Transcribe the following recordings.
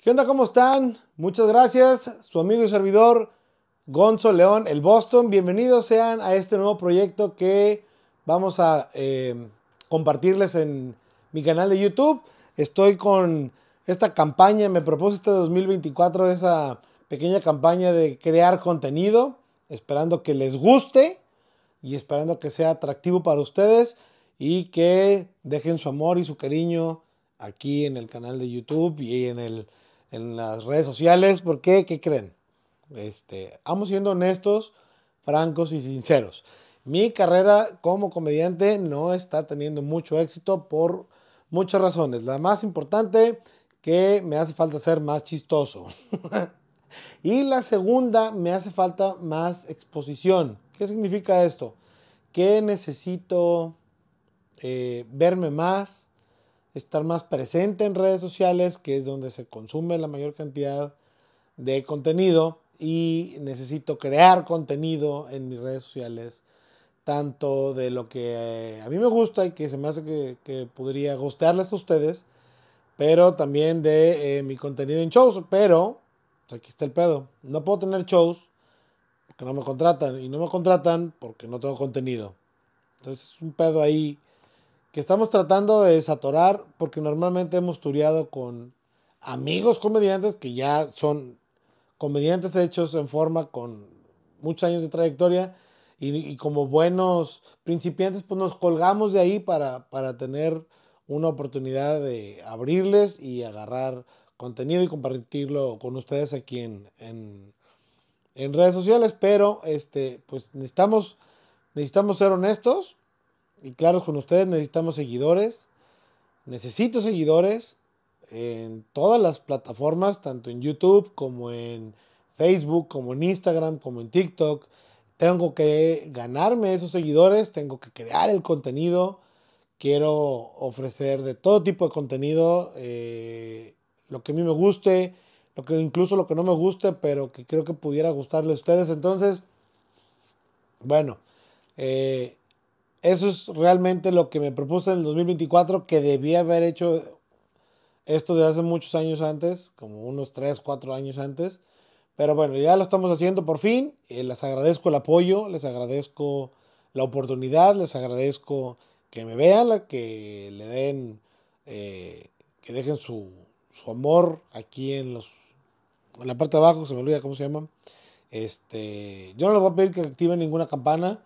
¿Qué onda? ¿Cómo están? Muchas gracias. Su amigo y servidor Gonzo León, el Boston. Bienvenidos sean a este nuevo proyecto que vamos a eh, compartirles en mi canal de YouTube. Estoy con esta campaña, me propuse este 2024 esa pequeña campaña de crear contenido, esperando que les guste y esperando que sea atractivo para ustedes y que dejen su amor y su cariño aquí en el canal de YouTube y en el en las redes sociales. ¿Por qué? ¿Qué creen? Este, vamos siendo honestos, francos y sinceros. Mi carrera como comediante no está teniendo mucho éxito por muchas razones. La más importante, que me hace falta ser más chistoso. y la segunda, me hace falta más exposición. ¿Qué significa esto? Que necesito eh, verme más, estar más presente en redes sociales, que es donde se consume la mayor cantidad de contenido y necesito crear contenido en mis redes sociales, tanto de lo que eh, a mí me gusta y que se me hace que, podría gustarles a ustedes, pero también de eh, mi contenido en shows, pero pues, aquí está el pedo, no puedo tener shows porque no me contratan y no me contratan porque no tengo contenido. Entonces es un pedo ahí que estamos tratando de desatorar porque normalmente hemos tureado con amigos comediantes que ya son comediantes hechos en forma con muchos años de trayectoria y, como buenos principiantes pues nos colgamos de ahí para, para tener una oportunidad de abrirles y agarrar contenido y compartirlo con ustedes aquí en, en, en redes sociales, pero este, pues necesitamos, necesitamos ser honestos y claro, con ustedes necesitamos seguidores. Necesito seguidores en todas las plataformas, tanto en YouTube como en Facebook, como en Instagram, como en TikTok. Tengo que ganarme esos seguidores, tengo que crear el contenido. Quiero ofrecer de todo tipo de contenido, eh, lo que a mí me guste, lo que incluso lo que no me guste, pero que creo que pudiera gustarle a ustedes. Entonces, bueno, eh, eso es realmente lo que me propuse en el 2024, que debía haber hecho esto de hace muchos años antes, como unos 3, 4 años antes. Pero bueno, ya lo estamos haciendo por fin. Eh, les agradezco el apoyo, les agradezco la oportunidad, les agradezco que me vean, que le den, eh, que dejen su, su, amor aquí en los en la parte de abajo, se me olvida cómo se llama. Este, yo no les voy a pedir que activen ninguna campana.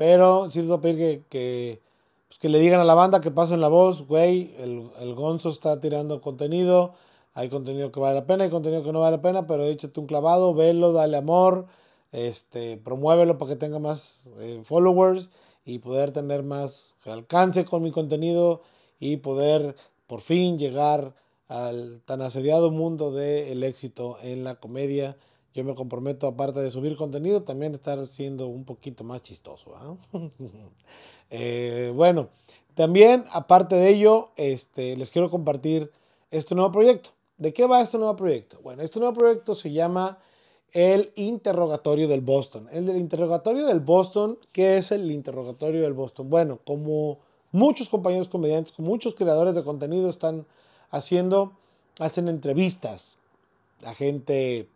Pero sí les pedir que, pues, que, le digan a la banda que pasen la voz, güey, el, el, Gonzo está tirando contenido, hay contenido que vale la pena, hay contenido que no vale la pena, pero échate un clavado, velo, dale amor, este, promuévelo para que tenga más eh, followers y poder tener más alcance con mi contenido y poder por fin llegar al tan asediado mundo del éxito en la comedia yo me comprometo, aparte de subir contenido, también estar siendo un poquito más chistoso. ¿ah? Eh, bueno, también, aparte de ello, este, les quiero compartir este nuevo proyecto. ¿De qué va este nuevo proyecto? Bueno, este nuevo proyecto se llama el interrogatorio del Boston. El del interrogatorio del Boston, ¿qué es el interrogatorio del Boston? Bueno, como muchos compañeros comediantes, como muchos creadores de contenido están haciendo, hacen entrevistas a gente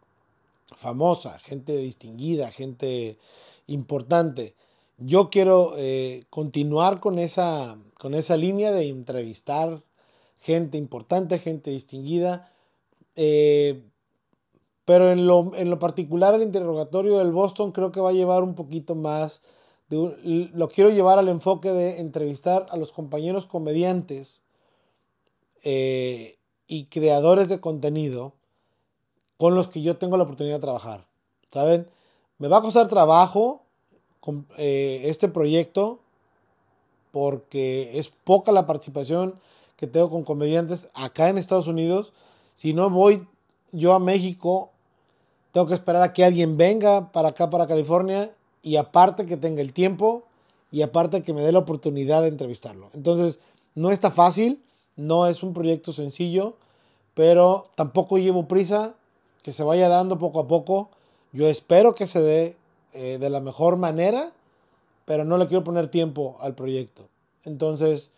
famosa, gente distinguida, gente importante. Yo quiero eh, continuar con esa, con esa línea de entrevistar gente importante, gente distinguida. Eh, pero en lo, en lo, particular el interrogatorio del Boston creo que va a llevar un poquito más, lo quiero llevar al enfoque de entrevistar a los compañeros comediantes eh, y creadores de contenido con los que yo tengo la oportunidad de trabajar. ¿Saben? Me va a costar trabajo con, eh, este proyecto porque es poca la participación que tengo con comediantes acá en Estados Unidos. Si no voy yo a México, tengo que esperar a que alguien venga para acá, para California, y aparte que tenga el tiempo y aparte que me dé la oportunidad de entrevistarlo. Entonces, no está fácil, no es un proyecto sencillo, pero tampoco llevo prisa que se vaya dando poco a poco. Yo espero que se dé eh, de la mejor manera, pero no le quiero poner tiempo al proyecto. Entonces,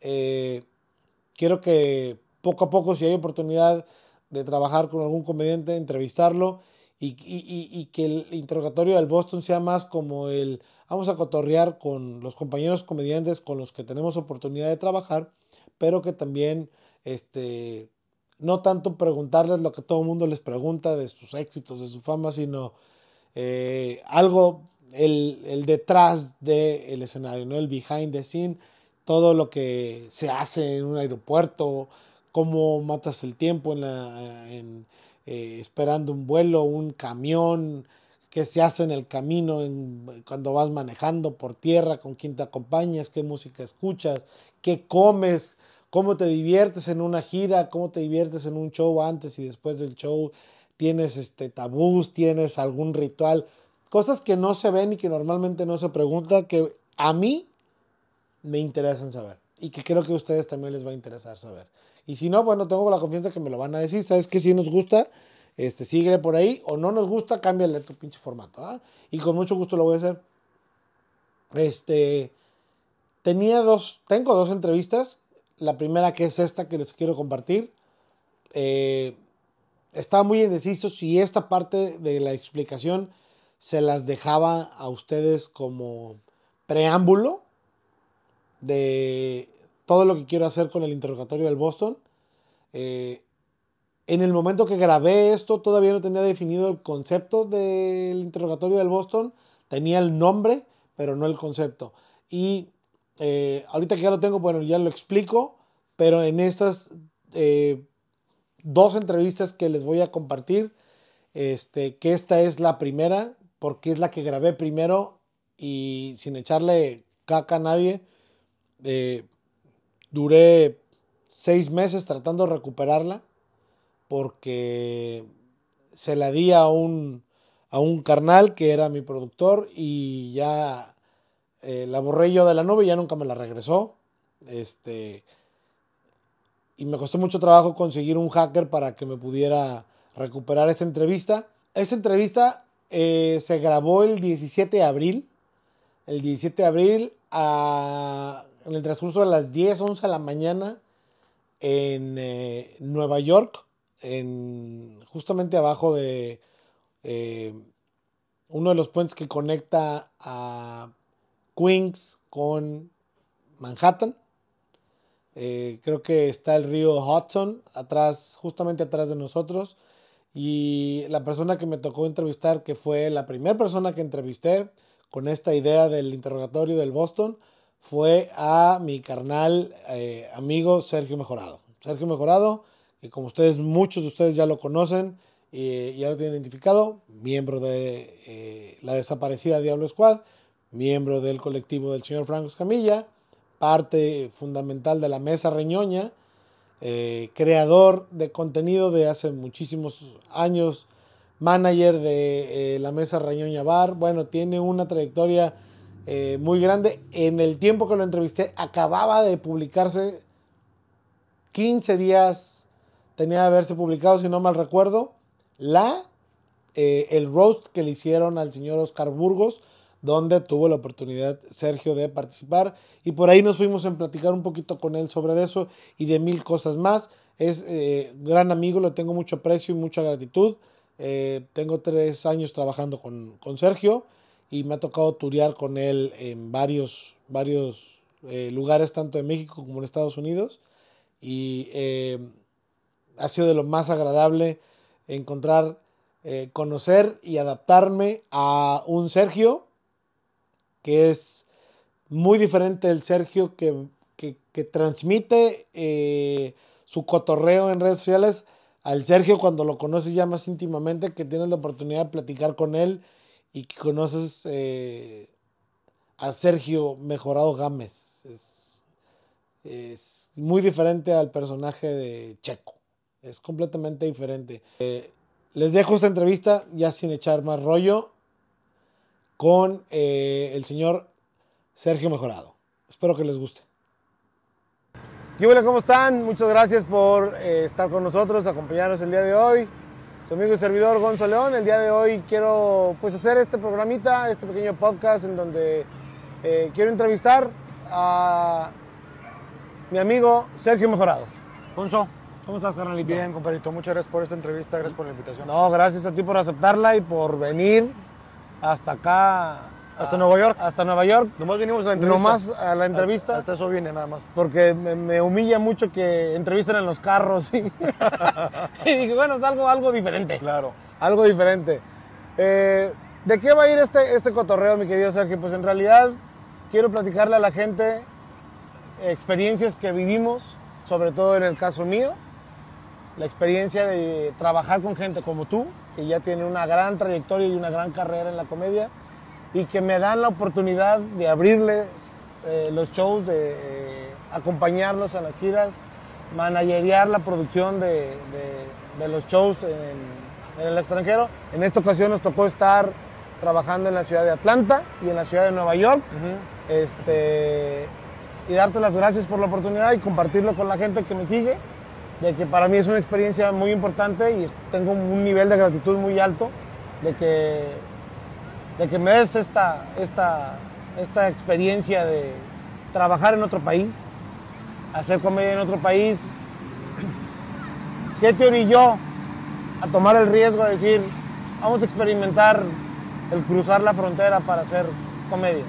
eh, quiero que poco a poco, si hay oportunidad de trabajar con algún comediante, entrevistarlo y, y, que el interrogatorio del Boston sea más como el vamos a cotorrear con los compañeros comediantes con los que tenemos oportunidad de trabajar, pero que también este, no tanto preguntarles lo que todo el mundo les pregunta de sus éxitos, de su fama, sino eh, algo, el, el detrás del escenario, ¿no? el behind the scene, todo lo que se hace en un aeropuerto, cómo matas el tiempo en en, eh, esperando un vuelo, un camión, qué se hace en el camino, cuando vas manejando por tierra, con quién te acompañas, qué música escuchas, qué comes, cómo te diviertes en una gira, cómo te diviertes en un show antes y después del show, tienes este tabús, tienes algún ritual, cosas que no se ven y que normalmente no se preguntan, que a mí me interesan saber y que creo que a ustedes también les va a interesar saber. Y si no, bueno, tengo la confianza que me lo van a decir. Sabes que si nos gusta, este, síguele por ahí. O no nos gusta, cámbiale tu pinche formato. ¿ah? Y con mucho gusto lo voy a hacer. Este, tenía dos, tengo dos entrevistas. La primera que es esta que les quiero compartir. Eh, estaba muy indeciso si esta parte de la explicación se las dejaba a ustedes como preámbulo de todo lo que quiero hacer con el interrogatorio del Boston. Eh, en el momento que grabé esto, todavía no tenía definido el concepto del interrogatorio del Boston. Tenía el nombre, pero no el concepto. Y eh, ahorita que ya lo tengo, bueno, ya lo explico, pero en estas eh, dos entrevistas que les voy a compartir, este, que esta es la primera, porque es la que grabé primero y sin echarle caca a nadie, eh, duré seis meses tratando de recuperarla porque se la di a un, a un carnal que era mi productor y ya eh, la borré yo de la nube ya nunca me la regresó. Este, y me costó mucho trabajo conseguir un hacker para que me pudiera recuperar esa entrevista. Esa entrevista eh, se grabó el 17 de abril. El 17 de abril a, en el transcurso de las 10, 11 de la mañana en eh, Nueva York en, justamente abajo de uno de los puentes que conecta a Queens con Manhattan. Eh, creo que está el río Hudson atrás, justamente atrás de nosotros. Y la persona que me tocó entrevistar, que fue la primera persona que entrevisté con esta idea del interrogatorio del Boston, fue a mi carnal eh, amigo Sergio Mejorado. Sergio Mejorado que como ustedes, muchos de ustedes ya lo conocen y ya lo tienen identificado, miembro de eh, la desaparecida Diablo Squad, miembro del colectivo del señor Franco Escamilla, parte fundamental de la Mesa Reñoña, eh, creador de contenido de hace muchísimos años, manager de eh, la Mesa Reñoña Bar, bueno, tiene una trayectoria muy grande. En el tiempo que lo entrevisté, acababa de publicarse 15 días tenía que haberse publicado, si no mal recuerdo, la, eh, el roast que le hicieron al señor Oscar Burgos, donde tuvo la oportunidad Sergio de participar. Y por ahí nos fuimos a platicar un poquito con él sobre eso y de mil cosas más. Es eh, gran amigo, le tengo mucho aprecio y mucha gratitud. Eh, tengo tres años trabajando con, con, Sergio y me ha tocado turear con él en varios, varios lugares, tanto en México como en Estados Unidos. Y ha sido de lo más agradable encontrar, eh, conocer y adaptarme a un Sergio que es muy diferente del Sergio que, transmite eh, su cotorreo en redes sociales al Sergio cuando lo conoces ya más íntimamente, que tienes la oportunidad de platicar con él y que conoces eh, a Sergio Mejorado Gámez. es muy diferente al personaje de Checo. Es completamente diferente. Eh, les dejo esta entrevista ya sin echar más rollo con eh, el señor Sergio Mejorado. Espero que les guste. ¿Qué hola, ¿Cómo están? Muchas gracias por eh, estar con nosotros, acompañarnos el día de hoy. Su amigo y servidor Gonzo León. El día de hoy quiero pues hacer este programita, este pequeño podcast en donde quiero entrevistar a mi amigo Sergio Mejorado. Gonzo, ¿Cómo estás, carnalito? Bien, compadrito, muchas gracias por esta entrevista, gracias por la invitación. No, gracias a ti por aceptarla y por venir hasta acá. ¿Hasta a- Nueva York? Hasta Nueva York. Nomás vinimos a la entrevista. Nomás a la entrevista. Hasta, hasta eso viene nada más. Porque me, me humilla mucho que entrevisten en los carros. Y, y dije, bueno, es algo, algo diferente. Claro. Algo diferente. Eh, ¿De qué va a ir este, este cotorreo, mi querido Sergio? Pues en realidad quiero platicarle a la gente experiencias que vivimos, sobre todo en el caso mío, la experiencia de trabajar con gente como tú, que ya tiene una gran trayectoria y una gran carrera en la comedia, y que me dan la oportunidad de abrirles eh, los shows, de eh, acompañarlos en las giras, managerear la producción de, de- de los shows en, en el extranjero. En esta ocasión nos tocó estar trabajando en la ciudad de Atlanta y en la ciudad de Nueva York. Este, y darte las gracias por la oportunidad y compartirlo con la gente que me sigue, de que para mí es una experiencia muy importante y tengo un nivel de gratitud muy alto de que, de que me des esta, esta, esta experiencia de trabajar en otro país, hacer comedia en otro país. ¿Qué te orilló a tomar el riesgo de decir, vamos a experimentar el cruzar la frontera para hacer comedia?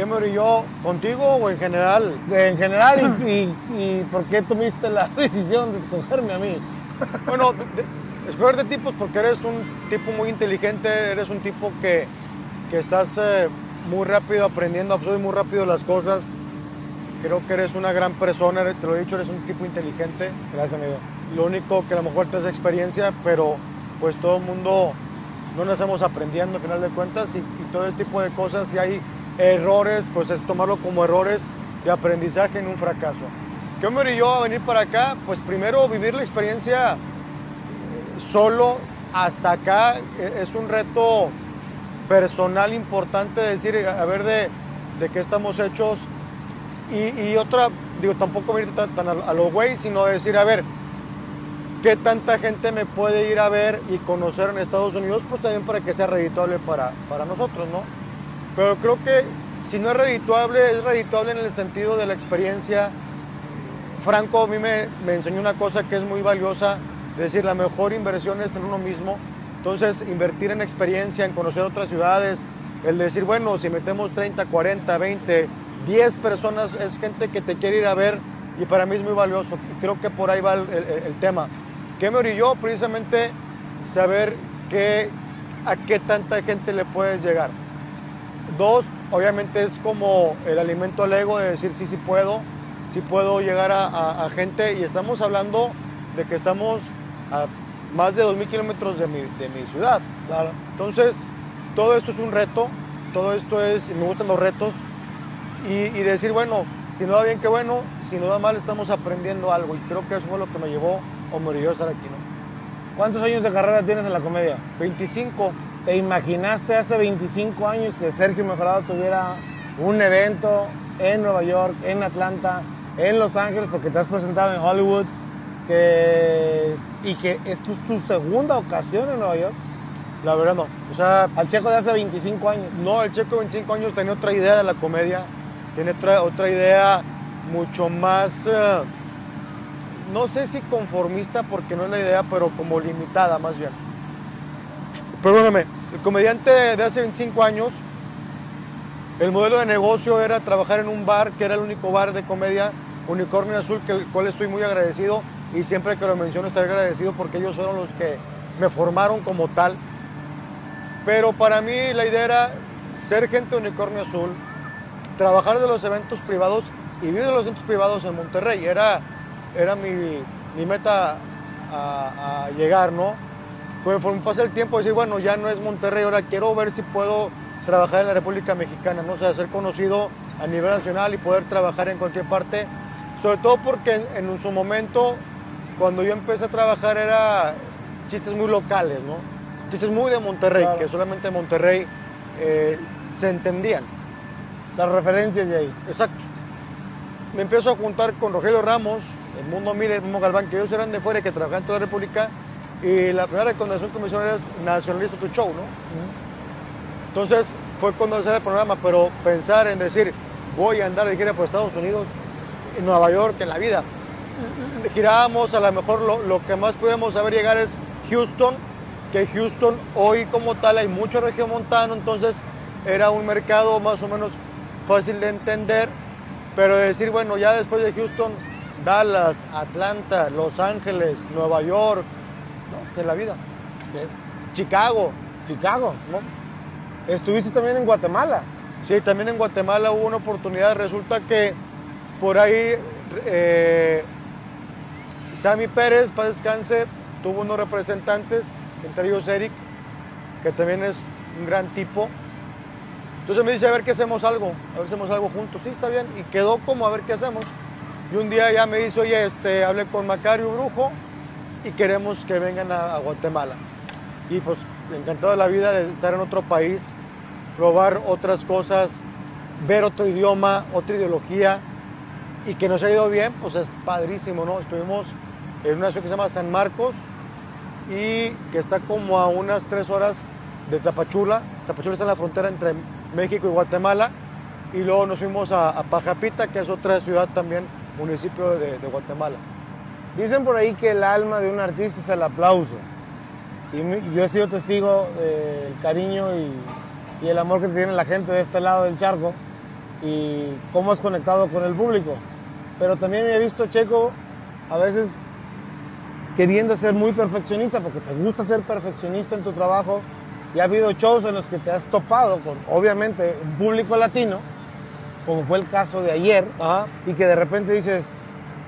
¿Qué me orilló contigo o en general? En general, y, y- y por qué tuviste la decisión de escogerme a mí? Bueno, de- escoger de tipos porque eres un tipo muy inteligente, eres un tipo que, que estás eh, muy rápido aprendiendo, absorbes muy rápido las cosas. Creo que eres una gran persona, te lo he dicho, eres un tipo inteligente. Gracias, amigo. Lo único que a lo mejor te es experiencia, pero pues todo el mundo no nacemos aprendiendo al final de cuentas y, y todo este tipo de cosas, si hay errores, pues es tomarlo como errores de aprendizaje en un fracaso. ¿Qué me orilló a venir para acá? Pues primero vivir la experiencia eh, solo hasta acá e- es un reto personal importante decir, a ver de, de qué estamos hechos y, y otra, digo, tampoco venir tan, tan a, a lo güey, sino decir, a ver, qué tanta gente me puede ir a ver y conocer en Estados Unidos, pues también para que sea redituable para, para nosotros, ¿no? Pero creo que si no es redituable, es redituable en el sentido de la experiencia. Franco a mí me, enseñó una cosa que es muy valiosa, es decir, la mejor inversión es en uno mismo. Entonces, invertir en experiencia, en conocer otras ciudades, el decir, bueno, si metemos 30, 40, 20, 10 personas, es gente que te quiere ir a ver y para mí es muy valioso. Y creo que por ahí va el tema. ¿Qué me orilló? Precisamente saber que, a qué tanta gente le puedes llegar. Dos, obviamente es como el alimento al ego de decir sí, sí puedo, sí puedo llegar a, a- a gente y estamos hablando de que estamos a más de 2.000 kilómetros de mi, de mi ciudad. Claro. Entonces, todo esto es un reto, todo esto es, y me gustan los retos, y, y decir, bueno, si no va bien, qué bueno, si no va mal, estamos aprendiendo algo, y creo que eso fue lo que me llevó o me orilló a estar aquí, ¿no? ¿Cuántos años de carrera tienes en la comedia? 25, ¿Te imaginaste hace 25 años que Sergio Mejorado tuviera un evento en Nueva York, en Atlanta, en Los Ángeles, porque te has presentado en Hollywood, que, y que esto es tu segunda ocasión en Nueva York? la verdad no. O sea, Al checo de hace 25 años. No, el checo de 25 años tenía otra idea de la comedia, tiene otra, otra idea mucho más, eh, no sé si conformista porque no es la idea, pero como limitada más bien. Perdóname, el comediante de hace 25 años, el modelo de negocio era trabajar en un bar, que era el único bar de comedia, Unicornio Azul, que el cual estoy muy agradecido y siempre que lo menciono estoy agradecido porque ellos fueron los que me formaron como tal. Pero para mí la idea era ser gente de Unicornio Azul, trabajar de los eventos privados y vivir de los eventos privados en Monterrey. Era, era mi, mi meta a, a llegar, ¿no? Conforme pasa el tiempo, decir, bueno, ya no es Monterrey, ahora quiero ver si puedo trabajar en la República Mexicana, ¿no? O sea, ser conocido a nivel nacional y poder trabajar en cualquier parte. Sobre todo porque en, en su momento, cuando yo empecé a trabajar, era chistes muy locales, ¿no? Chistes muy de Monterrey, Claro. que solamente en Monterrey eh, se entendían. Las referencias de ahí. Exacto. Me empiezo a juntar con Rogelio Ramos, el Mundo Miller, el Mundo Galván, que ellos eran de fuera y que trabajaban en toda la República. Y la primera recomendación que me hicieron era nacionaliza tu show, ¿no? Entonces fue cuando sale el programa, pero pensar en decir, voy a andar de gira por Estados Unidos, en Nueva York, en la vida. girábamos, a lo mejor lo, lo que más podemos saber llegar es Houston, que Houston hoy como tal hay mucho regiomontano, entonces era un mercado más o menos fácil de entender, pero decir, bueno, ya después de Houston, Dallas, Atlanta, Los Ángeles, Nueva York, no, es la vida. Chicago, Chicago, ¿no? Estuviste también en Guatemala. Sí, también en Guatemala hubo una oportunidad. Resulta que por ahí eh, Sammy Pérez, para descanse, tuvo unos representantes, entre ellos Eric, que también es un gran tipo. Entonces me dice, a ver qué hacemos algo, a ver si hacemos algo juntos. Sí, está bien. Y quedó como a ver qué hacemos. Y un día ya me dice, oye, este, hablé con Macario Brujo y queremos que vengan a, Guatemala. Y pues encantado de la vida de estar en otro país, probar otras cosas, ver otro idioma, otra ideología y que nos ha ido bien, pues es padrísimo, ¿no? Estuvimos en una ciudad que se llama San Marcos y que está como a unas tres horas de Tapachula. Tapachula está en la frontera entre México y Guatemala. Y luego nos fuimos a, Pajapita, que es otra ciudad también, municipio de Guatemala. Dicen por ahí que el alma de un artista es el aplauso. Y yo he sido testigo del cariño y, y el amor que tiene la gente de este lado del charco y cómo has conectado con el público. Pero también he visto, Checo, a veces queriendo ser muy perfeccionista, porque te gusta ser perfeccionista en tu trabajo. Y ha habido shows en los que te has topado con, obviamente, un público latino, como fue el caso de ayer, Ajá. y que de repente dices,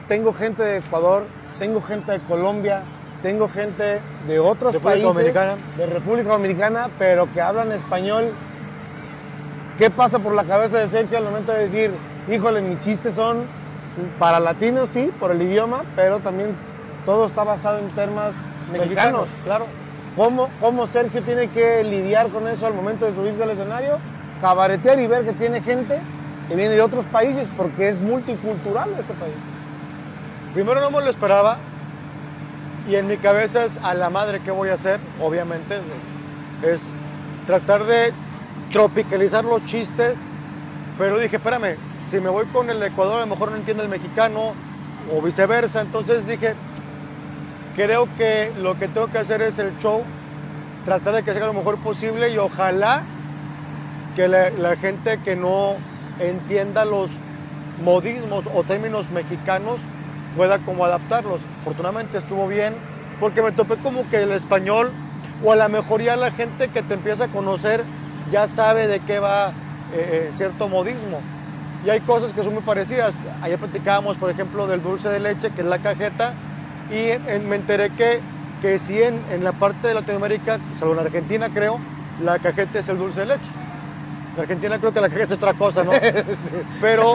tengo gente de Ecuador, tengo gente de Colombia, tengo gente de otros República países, Dominicana. de República Dominicana, pero que hablan español. ¿Qué pasa por la cabeza de Sergio al momento de decir, híjole, mis chistes son para latinos, sí, por el idioma, pero también todo está basado en temas mexicanos? claro. ¿Cómo, ¿Cómo Sergio tiene que lidiar con eso al momento de subirse al escenario? Cabaretear y ver que tiene gente que viene de otros países porque es multicultural este país. Primero no me lo esperaba y en mi cabeza es a la madre qué voy a hacer, obviamente. Es tratar de tropicalizar los chistes, pero dije, espérame, si me voy con el de Ecuador a lo mejor no entiende el mexicano o viceversa, entonces dije, creo que lo que tengo que hacer es el show, tratar de que sea lo mejor posible y ojalá que la, la gente que no entienda los modismos o términos mexicanos pueda como adaptarlos. Afortunadamente estuvo bien porque me topé como que el español o a la mejor ya la gente que te empieza a conocer ya sabe de qué va eh, eh, cierto modismo. Y hay cosas que son muy parecidas. Ayer platicábamos, por ejemplo, del dulce de leche, que es la cajeta, y en- me enteré que, que sí en, en la parte de Latinoamérica, salvo en Argentina creo, la cajeta es el dulce de leche. En Argentina creo que la cajeta es otra cosa, ¿no? Pero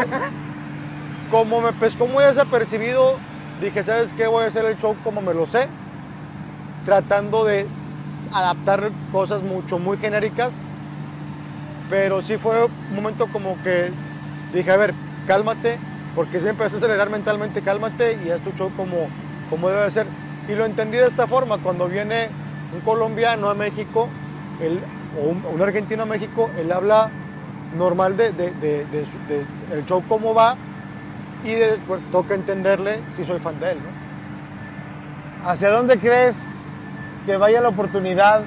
como me pescó muy desapercibido, dije, ¿sabes qué? Voy a hacer el show como me lo sé, tratando de adaptar cosas mucho, muy genéricas. Pero sí fue un momento como que dije, a ver, cálmate, porque siempre empecé a acelerar mentalmente, cálmate y haz tu show como, como debe ser. Y lo entendí de esta forma, cuando viene un colombiano a México, él, o un, un argentino a México, él habla normal de, de- de- de el show cómo va y después toca entenderle si soy fan de él. ¿no? ¿Hacia dónde crees que vaya la oportunidad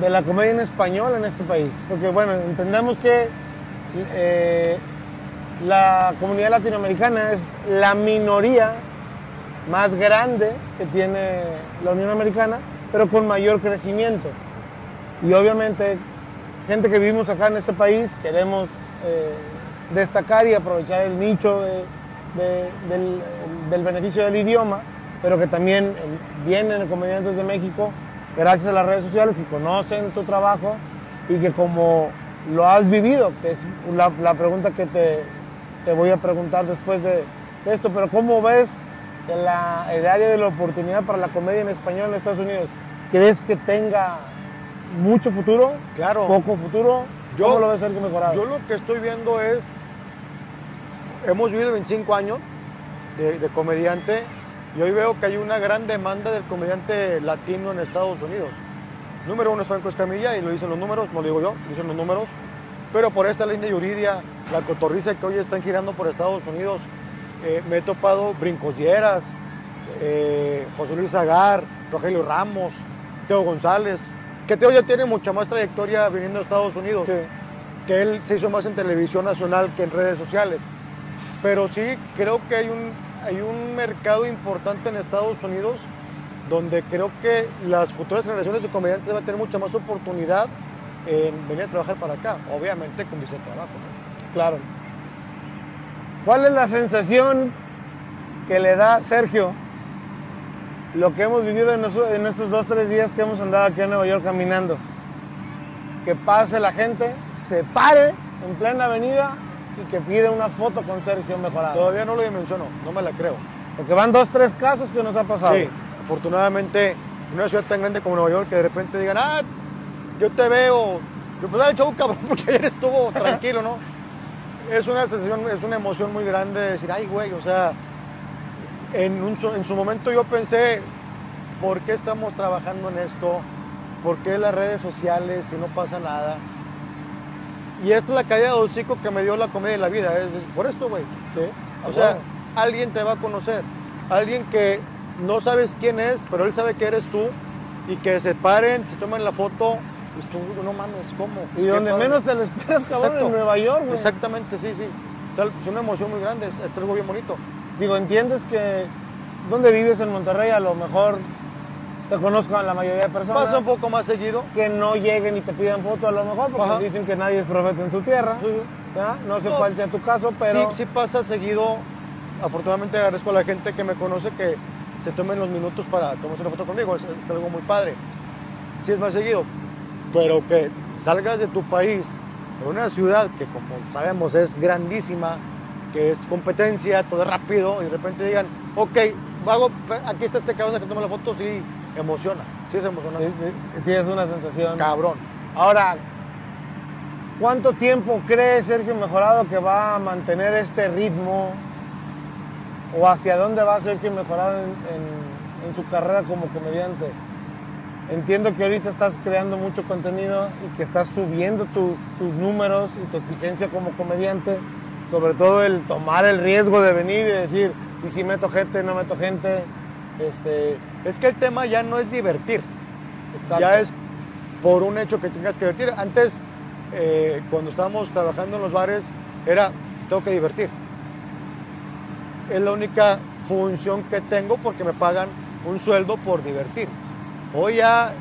de la comedia en español en este país? Porque bueno, entendemos que eh, la comunidad latinoamericana es la minoría más grande que tiene la Unión Americana, pero con mayor crecimiento. Y obviamente, gente que vivimos acá en este país, queremos eh, destacar y aprovechar el nicho de- de- del, del beneficio del idioma, pero que también eh, vienen comediantes de México gracias a las redes sociales y conocen tu trabajo y que como lo has vivido, que es la, la pregunta que te, te voy a preguntar después de, de esto, pero ¿cómo ves el, la- el área de la oportunidad para la comedia en español en Estados Unidos? ¿Crees que tenga mucho futuro? Claro. ¿Poco futuro? Yo- ¿Cómo lo ves Sergio Mejorado? Yo lo que estoy viendo es, hemos vivido 25 años de, de comediante y hoy veo que hay una gran demanda del comediante latino en Estados Unidos. Número uno es Franco Escamilla y lo dicen los números, no lo digo yo, lo dicen los números. Pero por esta línea Yuridia, la cotorriza que hoy están girando por Estados Unidos, eh, me he topado brincosieras, eh, José Luis Agar, Rogelio Ramos, Teo González, que Teo ya tiene mucha más trayectoria viniendo a Estados Unidos, Sí. que él se hizo más en televisión nacional que en redes sociales. Pero sí creo que hay un, hay un mercado importante en Estados Unidos donde creo que las futuras generaciones de comediantes van a tener mucha más oportunidad en venir a trabajar para acá, obviamente con visa de trabajo. Claro. ¿Cuál es la sensación que le da Sergio lo que hemos vivido en, en estos dos, tres días que hemos andado aquí en Nueva York caminando? Que pase la gente, se pare en plena avenida y que pide una foto con Sergio Mejorado. Todavía no lo dimensiono, no me la creo. Porque van dos, tres casos que nos ha pasado. Sí, afortunadamente, en una ciudad tan grande como Nueva York, que de repente digan, ah, yo te veo, yo pues dale show, cabrón, porque ayer estuvo tranquilo, ¿no? Es una sensación, es una emoción muy grande de decir, ay, güey, o sea, en, un en su momento yo pensé, ¿por qué estamos trabajando en esto? ¿Por qué las redes sociales si no pasa nada? Y esta es la caída de hocico que me dio la comedia de la vida, es, es por esto, güey. Sí. O sea, alguien te va a conocer. Alguien que no sabes quién es, pero él sabe que eres tú. Y que se paren, te tomen la foto. Y tú, no mames, ¿cómo? y donde padre. menos te lo esperas, cabrón, Exacto. en Nueva York, güey. Exactamente, sí, sí. Es una emoción muy grande, es, es algo bien bonito. Digo, entiendes que donde vives en Monterrey a lo mejor te conozcan la mayoría de personas. Pasa un poco más seguido. que no lleguen y te pidan foto a lo mejor porque Ajá. dicen que nadie es profeta en su tierra. ¿ya? No sé No. cuál sea tu caso, pero Sí, sí pasa seguido. Afortunadamente agradezco a la gente que me conoce que se tomen los minutos para tomarse una foto conmigo. Es, es algo muy padre. Sí es más seguido. Pero que salgas de tu país, de una ciudad que como sabemos es grandísima, que es competencia, todo es rápido, y de repente digan, ok, vago, aquí está este cabrón que toma la foto, sí, emociona. Sí es emocionante. sí, sí es una sensación. Cabrón. Ahora, ¿cuánto tiempo cree Sergio Mejorado que va a mantener este ritmo? ¿O hacia dónde va Sergio Mejorado en, en- en su carrera como comediante? Entiendo que ahorita estás creando mucho contenido y que estás subiendo tus, tus números y tu exigencia como comediante, sobre todo el tomar el riesgo de venir y decir, ¿y si meto gente, no meto gente? Este, Es que el tema ya no es divertir. exacto. ya es por un hecho que tengas que divertir. Antes, eh, cuando estábamos trabajando en los bares, era, tengo que divertir. Es la única función que tengo porque me pagan un sueldo por divertir. Hoy ya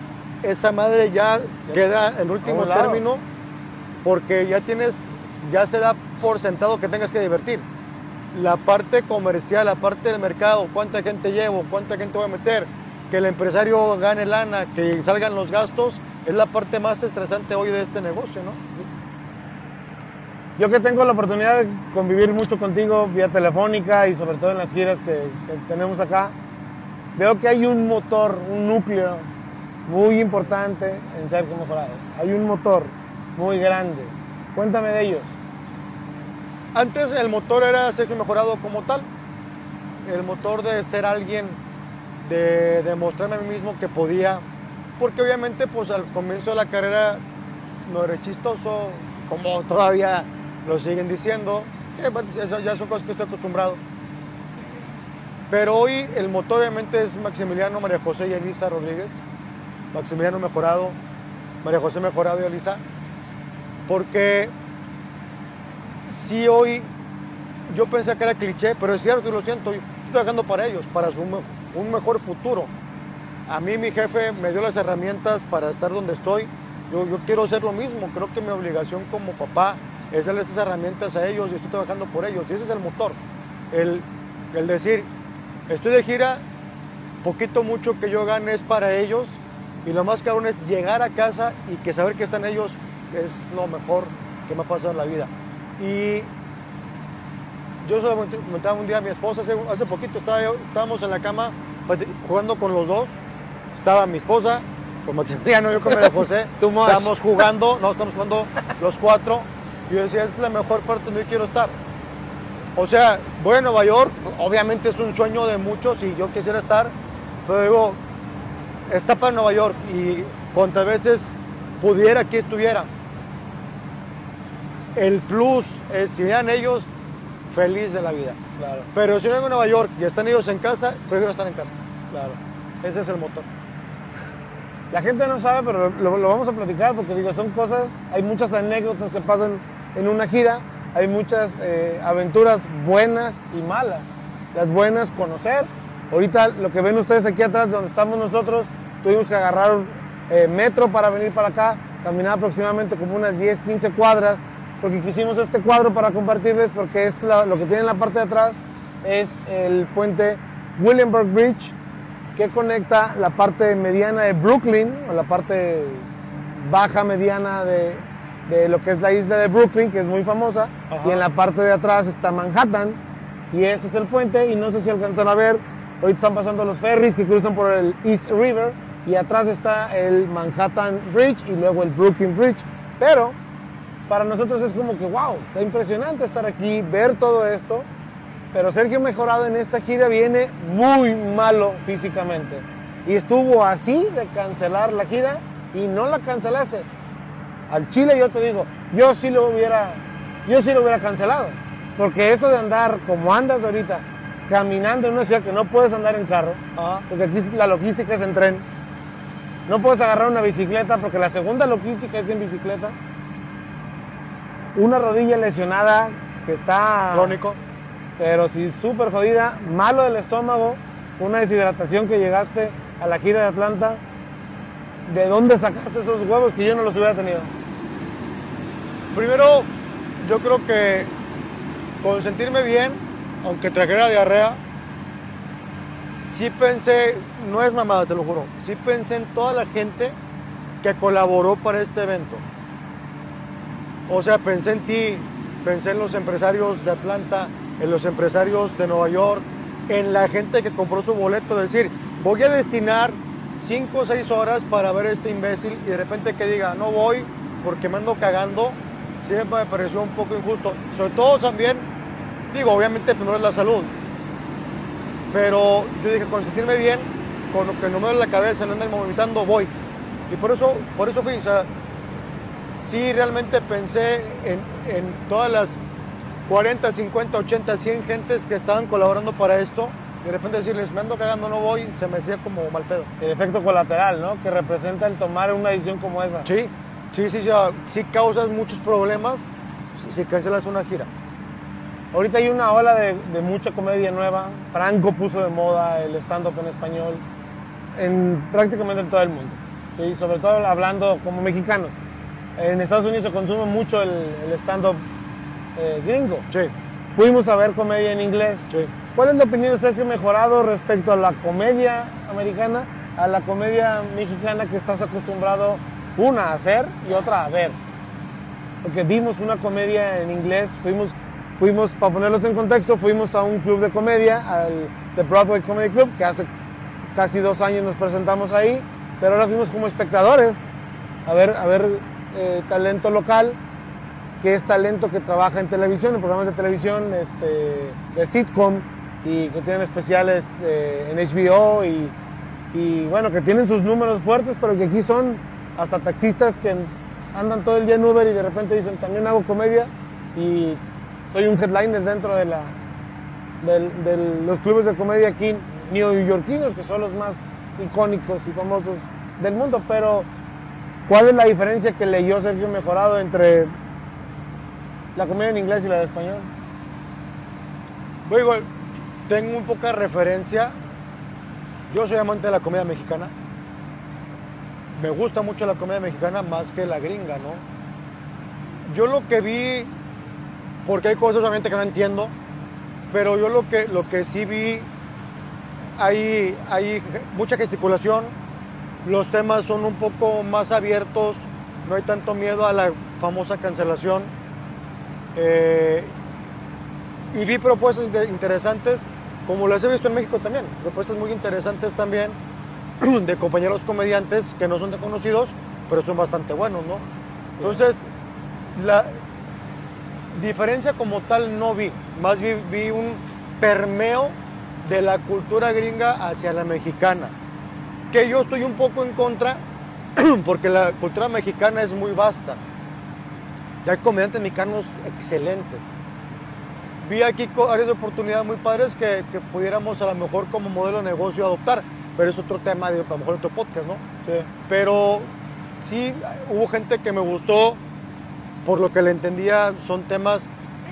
esa madre ya queda en último término porque ya tienes, ya se da por sentado que tengas que divertir. La parte comercial, la parte del mercado, cuánta gente llevo, cuánta gente voy a meter, que el empresario gane lana, que salgan los gastos, es la parte más estresante hoy de este negocio, ¿no? Yo que tengo la oportunidad de convivir mucho contigo vía telefónica y sobre todo en las giras que, tenemos acá, veo que hay un motor, un núcleo muy importante en Sergio Mejorado. Hay un motor muy grande. Cuéntame de ellos. Antes el motor era Sergio Mejorado como tal. El motor de ser alguien, de demostrarme a mí mismo que podía. Porque obviamente pues al comienzo de la carrera no eres chistoso, como todavía lo siguen diciendo. eso ya son cosas que estoy acostumbrado. Pero hoy el motor obviamente es Maximiliano, María José y Elisa Rodríguez. Maximiliano Mejorado, María José Mejorado y Elisa. Porque sí hoy yo pensé que era cliché, pero es cierto y lo siento, estoy trabajando para ellos, para su, un mejor futuro. A mí mi jefe me dio las herramientas para estar donde estoy. Yo, quiero hacer lo mismo, creo que mi obligación como papá es darles esas herramientas a ellos y estoy trabajando por ellos. Y ese es el motor, el, el decir, estoy de gira, poquito mucho que yo gane es para ellos y lo más cabrón es llegar a casa y que saber que están ellos es lo mejor que me ha pasado en la vida. Y yo se lo comentaba un día a mi esposa, hace, hace poquito estaba estábamos en la cama plati- jugando con los dos. Estaba mi esposa, con Maximiliano, yo con María José. Estábamos jugando, no, estamos jugando los cuatro. Y yo decía, es la mejor parte donde yo quiero estar. O sea, voy a Nueva York, obviamente es un sueño de muchos y yo quisiera estar, pero digo, está para Nueva York y cuantas veces pudiera, aquí estuviera. El plus es, si vean ellos, feliz de la vida. Claro. Pero si no vengo a Nueva York y están ellos en casa, prefiero estar en casa. Claro. Ese es el motor. La gente no sabe, pero lo, lo vamos a platicar porque digo, son cosas, hay muchas anécdotas que pasan en una gira, hay muchas eh, aventuras buenas y malas. Las buenas, conocer. Ahorita lo que ven ustedes aquí atrás, donde estamos nosotros, tuvimos que agarrar eh, metro para venir para acá, caminar aproximadamente como unas 10, 15 cuadras, porque quisimos este cuadro para compartirles, porque es la- lo que tiene en la parte de atrás es el puente Williamburg Bridge, que conecta la parte mediana de Brooklyn, o la parte baja mediana de, de lo que es la isla de Brooklyn, que es muy famosa, Ajá. y en la parte de atrás está Manhattan, y este es el puente, y no sé si alcanzan a ver, ahorita están pasando los ferries que cruzan por el East River, y atrás está el Manhattan Bridge y luego el Brooklyn Bridge, pero para nosotros es como que, wow, está impresionante estar aquí, ver todo esto, pero Sergio Mejorado en esta gira viene muy malo físicamente. Y estuvo así de cancelar la gira y no la cancelaste. Al Chile yo te digo, yo sí lo hubiera, yo sí lo hubiera cancelado. Porque eso de andar como andas ahorita, caminando en una ciudad que no puedes andar en carro, Ajá. porque aquí la logística es en tren. No puedes agarrar una bicicleta porque la segunda logística es en bicicleta. Una rodilla lesionada que está Crónico. pero sí súper jodida, malo del estómago, una deshidratación que llegaste a la gira de Atlanta. ¿De dónde sacaste esos huevos que yo no los hubiera tenido? Primero, yo creo que con sentirme bien, aunque trajera diarrea, sí pensé, no es mamada, te lo juro, sí pensé en toda la gente que colaboró para este evento. O sea, pensé en ti, pensé en los empresarios de Atlanta, en los empresarios de Nueva York, en la gente que compró su boleto, decir, voy a destinar 5 o 6 horas para ver a este imbécil y de repente que diga, no voy porque me ando cagando, siempre me pareció un poco injusto. Sobre todo también, digo, obviamente primero es la salud, pero yo dije, con sentirme bien, con lo que no me duele la cabeza, no andar vomitando, voy. Y por eso, por eso fui, o sea, sí realmente pensé en, en todas las 40, 50, 80, 100 gentes que estaban colaborando para esto. De repente decirles, me ando cagando, no voy, se me hacía como mal pedo. El efecto colateral, ¿no? Que representa el tomar una decisión como esa. Sí, sí, sí, sí, sí causas muchos problemas si- si cancelas una gira. Ahorita hay una ola de, de mucha comedia nueva. Franco puso de moda el stand-up en español en prácticamente en todo el mundo. ¿sí? Sobre todo hablando como mexicanos. En Estados Unidos se consume mucho el, el stand-up eh, gringo. Sí, Fuimos a ver comedia en inglés. sí. ¿Cuál es la opinión de Sergio Mejorado respecto a la comedia americana, a la comedia mexicana que estás acostumbrado, una, a hacer y otra, a ver? Porque vimos una comedia en inglés, fuimos, fuimos, para ponerlos en contexto, fuimos a un club de comedia, al The Broadway Comedy Club, que hace casi dos años nos presentamos ahí, pero ahora fuimos como espectadores a ver, a ver eh, talento local, que es talento que trabaja en televisión, en programas de televisión, este, de sitcom, y que tienen especiales eh, en HBO, y, y bueno, que tienen sus números fuertes, pero que aquí son hasta taxistas que andan todo el día en Uber y de repente dicen, también hago comedia, y soy un headliner dentro de, la, del- de los clubes de comedia aquí neoyorquinos, que son los más icónicos y famosos del mundo, pero ¿cuál es la diferencia que leyó Sergio Mejorado entre la comedia en inglés y la de español? Tengo muy poca referencia. Yo soy amante de la comedia mexicana. Me gusta mucho la comedia mexicana más que la gringa, ¿no? Yo lo que vi, porque hay cosas obviamente que no entiendo, pero yo lo que, lo que sí vi, hay, hay mucha gesticulación, los temas son un poco más abiertos, no hay tanto miedo a la famosa cancelación. Eh, y vi propuestas de- interesantes, como las he visto en México también, propuestas muy interesantes también de compañeros comediantes que no son tan conocidos, pero son bastante buenos, ¿no? Entonces, la diferencia como tal no vi, más vi, vi un permeo de la cultura gringa hacia la mexicana, que yo estoy un poco en contra, porque la cultura mexicana es muy vasta. Y hay comediantes mexicanos excelentes vi aquí áreas de oportunidad muy padres que, que pudiéramos a lo mejor como modelo de negocio adoptar, pero es otro tema de a lo mejor otro podcast, ¿no? Sí. Pero sí hubo gente que me gustó, por lo que le entendía, son temas,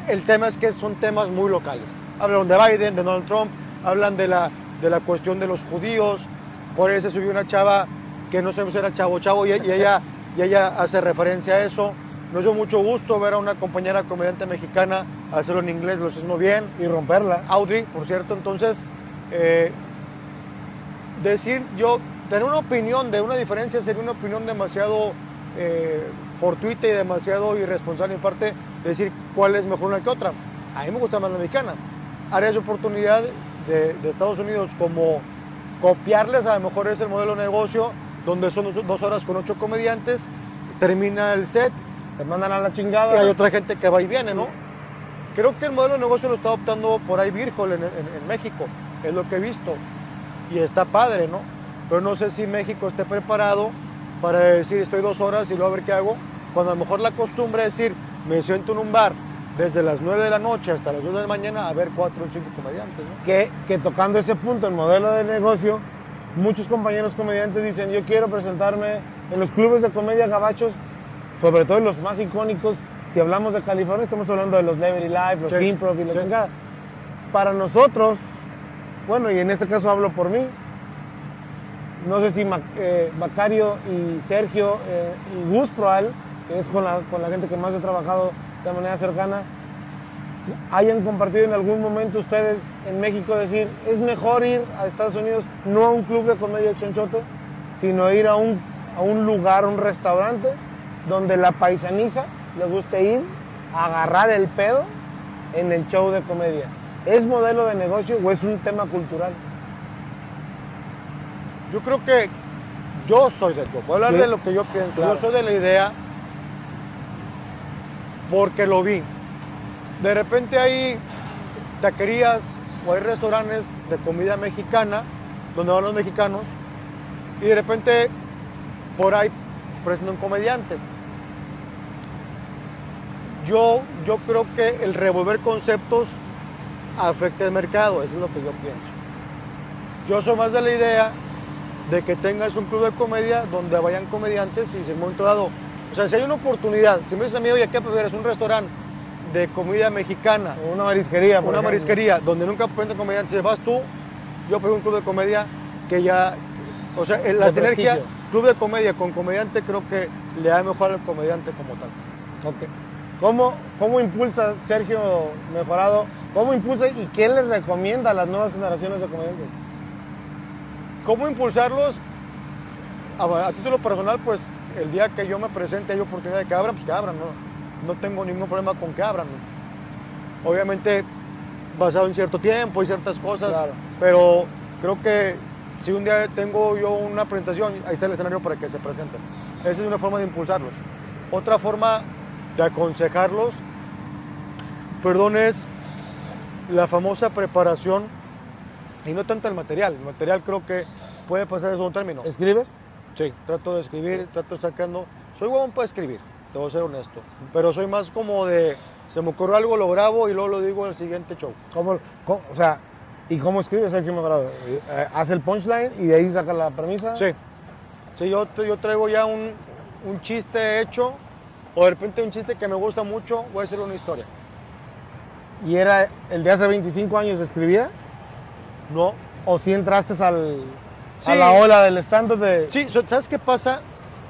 el tema es que son temas muy locales. Hablan de Biden, de Donald Trump, hablan de la, de la cuestión de los judíos, por eso se subió una chava que no sé si era chavo chavo y, y ella, y ella hace referencia a eso. Nos dio mucho gusto ver a una compañera comediante mexicana hacerlo en inglés, lo hizo bien. Y romperla. Audrey, por cierto. Entonces, eh, decir yo, tener una opinión de una diferencia sería una opinión demasiado eh, fortuita y demasiado irresponsable en parte decir cuál es mejor una que otra. A mí me gusta más la mexicana. Áreas de oportunidad de, de Estados Unidos como copiarles a lo mejor es el modelo de negocio donde son dos- horas con ocho comediantes, termina el set Te mandan a la chingada. y hay otra gente que va y viene, ¿no? Creo que el modelo de negocio lo está adoptando por ahí Virgol en- en México, es lo que he visto. Y está padre, ¿no? Pero no sé si México esté preparado para decir estoy dos horas y luego a ver qué hago. Cuando a lo mejor la costumbre es decir, me siento en un bar desde las 9 de la noche hasta las 2 de la mañana a ver cuatro o cinco comediantes, ¿no? que, que tocando ese punto, el modelo de negocio, muchos compañeros comediantes dicen, yo quiero presentarme en los clubes de comedia gabachos, sobre todo en los más icónicos. Si hablamos de California, estamos hablando de los Liberty Live, los Sí, Improv y la sí. chingada. Para nosotros, bueno, y en este caso hablo por mí, no sé si Mac- eh, Macario y Sergio eh, y Gus Proal, que es con la, con la gente que más he trabajado de manera cercana, hayan compartido en algún momento ustedes en México decir, es mejor ir a Estados Unidos, no a un club de comedia chonchote, sino ir a un, a un lugar, un restaurante, donde la paisaniza le guste ir a agarrar el pedo en el show de comedia. ¿Es modelo de negocio o es un tema cultural? Yo creo que yo soy de, a hablar Sí. de lo que yo pienso. Claro. Yo soy de la idea porque lo vi. De repente hay taquerías o hay restaurantes de comida mexicana donde van los mexicanos y de repente por ahí presenta un comediante. Yo, yo creo que el revolver conceptos afecta el mercado, eso es lo que yo pienso. Yo soy más de la idea de que tengas un club de comedia donde vayan comediantes y si en un momento dado, o sea, si hay una oportunidad, si me dices a mí, oye, ¿qué prefieres? ¿Un restaurante de comida mexicana? O una marisquería. por una ejemplo. marisquería donde nunca presentan comediantes, si vas tú, yo prefiero un club de comedia que ya, o sea, la De sinergia, prestigio. club de comedia con comediante creo que le da mejor al comediante como tal. Ok. ¿Cómo, ¿Cómo impulsa Sergio Mejorado? ¿Cómo impulsa y qué les recomienda a las nuevas generaciones de comediantes? ¿Cómo impulsarlos? A, a título personal, pues el día que yo me presente hay oportunidad de que abran, pues que abran, no, no tengo ningún problema con que abran. ¿no? Obviamente basado en cierto tiempo y ciertas cosas, Claro. pero creo que si un día tengo yo una presentación, ahí está el escenario para que se presenten. Esa es una forma de impulsarlos. Otra forma de aconsejarlos, perdón, es la famosa preparación y no tanto el material. El material creo que puede pasar de segundo término. ¿Escribes? Sí, trato de escribir, trato de sacando. Soy huevón para escribir, te voy a ser honesto. Pero soy más como de, se me ocurrió algo, lo grabo y luego lo digo en el siguiente show. ¿Cómo, cómo- o sea, ¿y cómo escribe Sergio Mejorado? Eh, ¿Hace el punchline y de ahí saca la premisa? Sí, sí yo, yo traigo ya un, un chiste hecho o de repente un chiste que me gusta mucho, voy a hacer una historia. ¿Y era el de hace 25 años escribía? No, ¿O si entraste al, Sí. a la ola del stand de...? sí, ¿sabes qué pasa?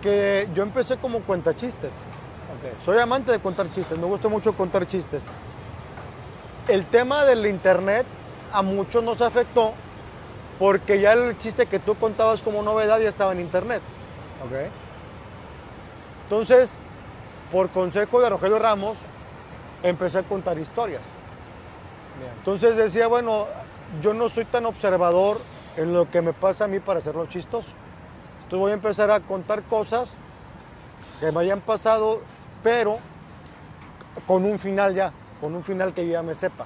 Que yo empecé como cuentachistes. Ok. Soy amante de contar chistes, me gusta mucho contar chistes. El tema del internet a muchos nos afectó porque ya el chiste que tú contabas como novedad ya estaba en internet. Ok. Entonces, por consejo de Rogelio Ramos, empecé a contar historias. Bien. Entonces decía, bueno, yo no soy tan observador en lo que me pasa a mí para hacerlo chistoso. Entonces voy a empezar a contar cosas que me hayan pasado, pero con un final ya, con un final que yo ya me sepa.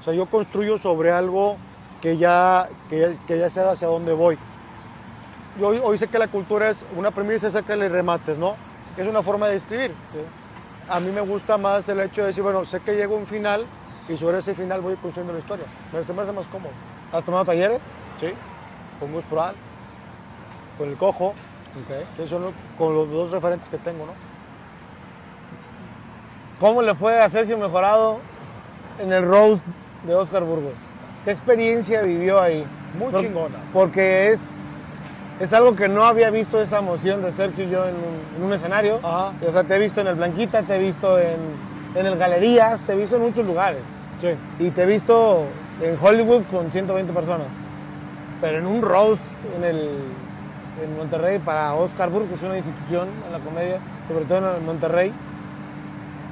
O sea, yo construyo sobre algo que ya, que ya, que ya sé hacia dónde voy. Yo hoy, sé que la cultura es una premisa, es sacarle remates, ¿no? Es una forma de escribir. Sí. A mí me gusta más el hecho de decir, bueno, sé que llega un final, y sobre ese final voy construyendo la historia. Me, se me hace más cómodo. ¿Has tomado talleres? Sí, con Gus Proal, con el Cojo, que son los- con los dos referentes que tengo, ¿no? ¿Cómo le fue a Sergio Mejorado en el roast de Oscar Burgos? ¿Qué experiencia vivió ahí? Muy Por- chingona. Porque es, es algo que no había visto esa emoción de Sergio y yo en un, en un escenario. Ajá. O sea, te he visto en el Blanquita, te he visto en, en el Galerías, te he visto en muchos lugares. Sí. Y te he visto en Hollywood con 120 personas. Pero en un roast en, el, en Monterrey para Oscar Burgos, que es una institución en la comedia, sobre todo en Monterrey.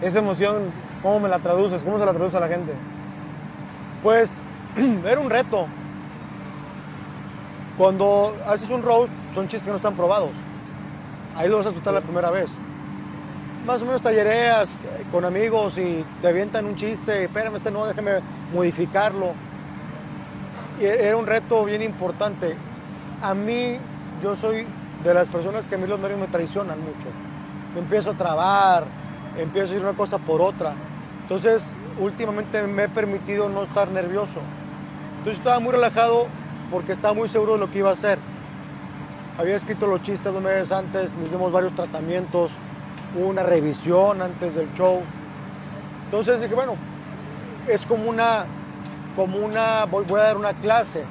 Esa emoción, ¿cómo me la traduces? ¿Cómo se la traduce a la gente? Pues era un reto. Cuando haces un roast, son chistes que no están probados. Ahí lo vas a disfrutar la primera vez. Más o menos tallereas con amigos y te avientan un chiste, espérame, este no, déjame modificarlo. Era un reto bien importante. A mí, yo soy de las personas que a mí los nervios me traicionan mucho. Me empiezo a trabar, empiezo a ir una cosa por otra. Entonces, últimamente me he permitido no estar nervioso. Entonces estaba muy relajado porque estaba muy seguro de lo que iba a hacer. Había escrito los chistes dos meses antes, les dimos varios tratamientos, hubo una revisión antes del show. Entonces dije, bueno, es como una, como una, voy, voy a dar una clase.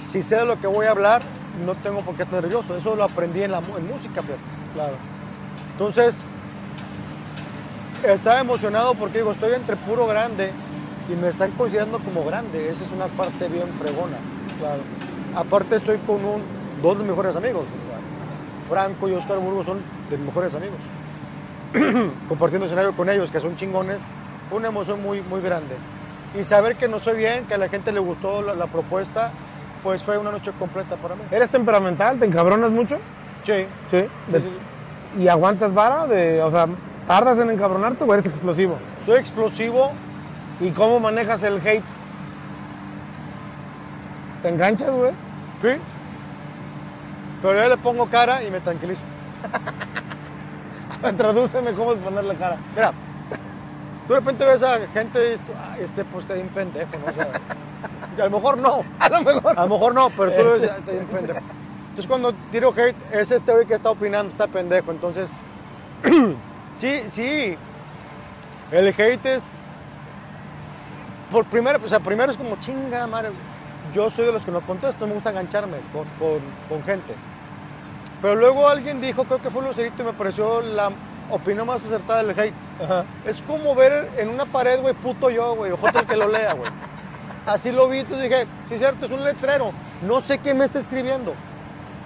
Si sé de lo que voy a hablar, no tengo por qué estar nervioso. Eso lo aprendí en, la, en música, fíjate. Claro. Entonces, estaba emocionado porque digo, estoy entre puro grande y me están considerando como grande. Esa es una parte bien fregona. Claro. Aparte estoy con un, dos de mis mejores amigos. Franco y Oscar Burgos son de mis mejores amigos. Compartiendo escenario con ellos, que son chingones, fue una emoción muy, muy grande. Y saber que no soy bien, que a la gente le gustó la, la propuesta, pues fue una noche completa para mí. ¿Eres temperamental? ¿Te encabronas mucho? Sí. Sí. sí, sí, sí. ¿Y aguantas vara? De, o sea, ¿tardas en encabronarte o eres explosivo? Soy explosivo, ¿Y cómo manejas el hate? ¿Te enganchas, güey? Sí. Pero yo le pongo cara y me tranquilizo. Tradúceme cómo es ponerle cara. Mira, tú de repente ves a gente y dices, "Ah, este pues está bien pendejo, ¿no? O sea, y a lo mejor no. A lo mejor. A lo mejor no, pero tú lo ves, "Ah, está bien pendejo. Entonces cuando tiro hate, es este güey que está opinando, está pendejo. Entonces, sí, sí. El hate es. Por primero, o sea, primero es como chinga, madre. Yo soy de los que no contesto, me gusta engancharme con, con- con gente. Pero luego alguien dijo, creo que fue Lucerito y me pareció la opinión más acertada del hate. Ajá. Es como ver en una pared, güey, puto yo, güey, ojalá el que lo lea, güey. Así lo vi, entonces dije, sí es cierto, es un letrero. No sé qué me está escribiendo.